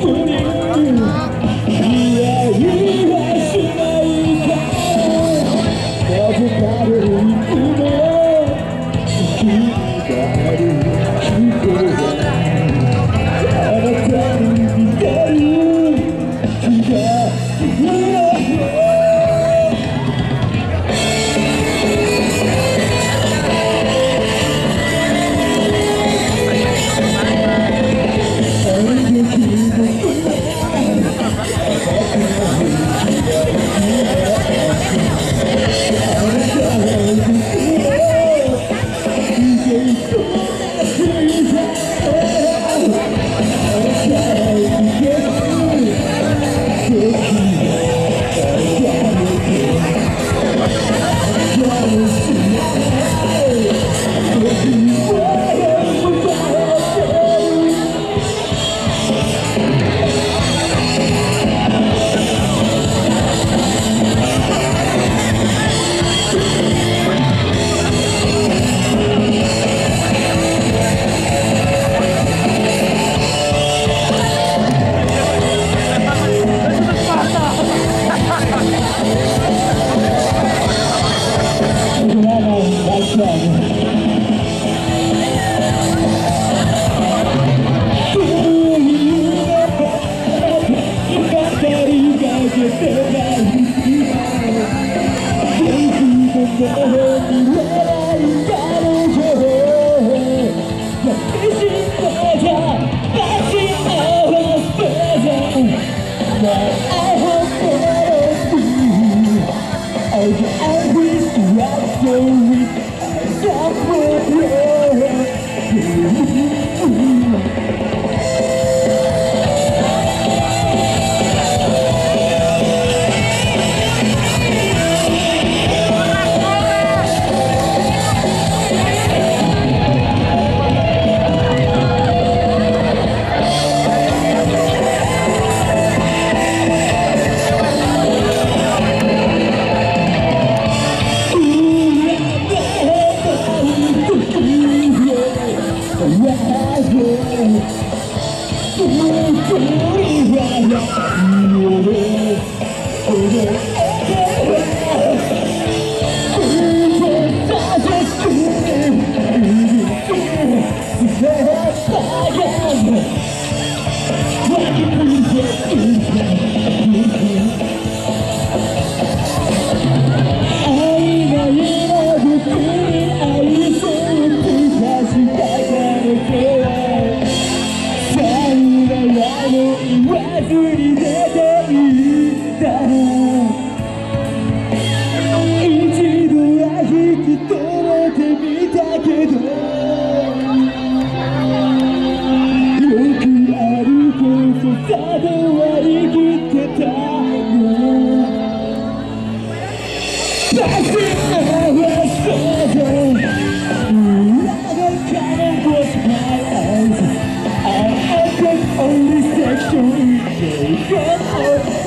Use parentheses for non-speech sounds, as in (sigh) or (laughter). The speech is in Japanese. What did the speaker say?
Ooh. (laughs) Soft ずに出ていった一度は引き止めてみたけどよくあることさと割り切ってたの That's! Jason